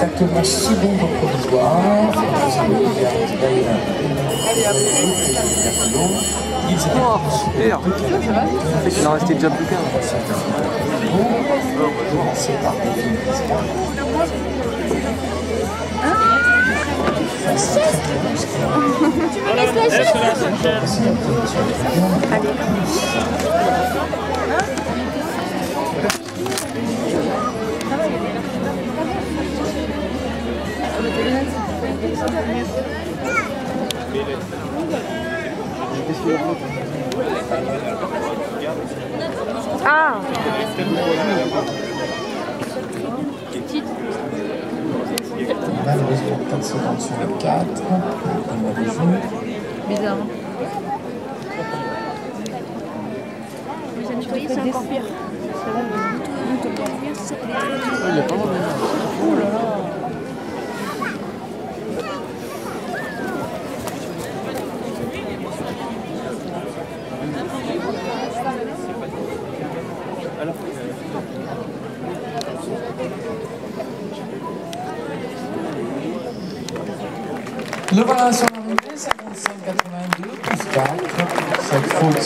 actuellement six bombes provisoires. Vous avez ouvert Ils étaient super. qu'il en restait déjà plus qu'un. Commencer par films Tu me laisses la chaise Ah Malheureusement, 4 secondes sur le 4. On a des jeux. Bizarre. Oui, c'est encore pire. Pas mal. Le voilà sur l'arrivée, 55-82, plus 4. Cette faute